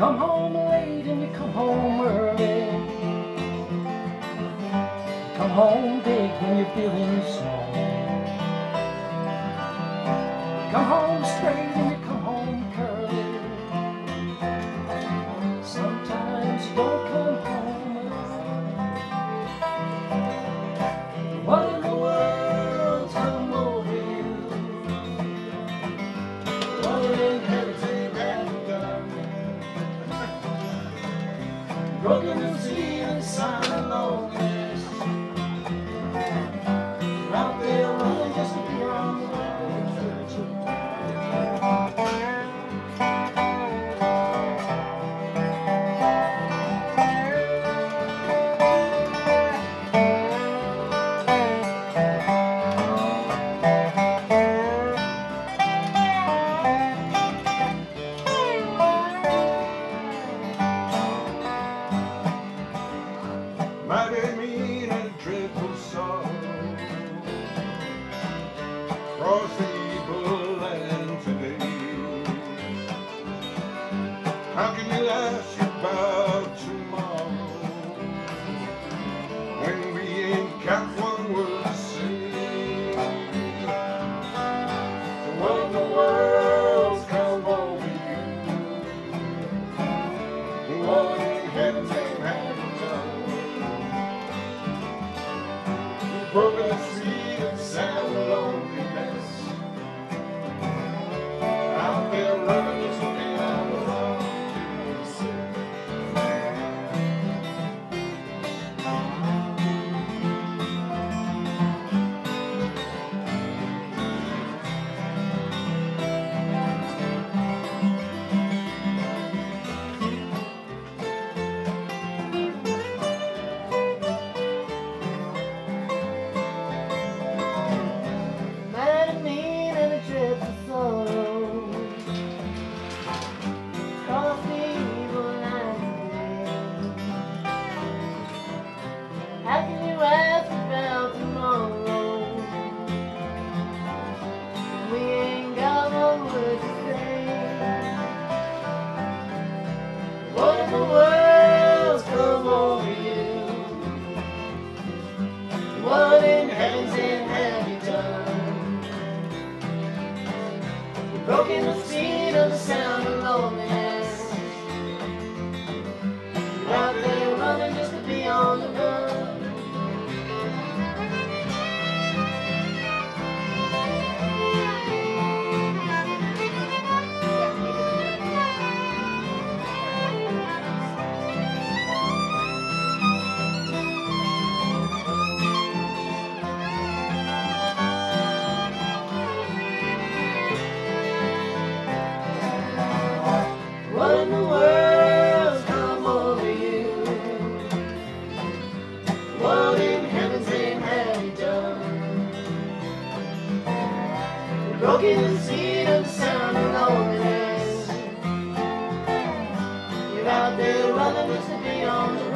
come home late and you come home early. Come home big when you're feeling small. Come home. Broken the sea Cross the evil land today. How can you ask about tomorrow when we ain't got one word to say? So what in the world's come over you? What in heaven's broken the speed of the sound of loneliness. Broken seed of sound of loneliness. You're out there running just to be on the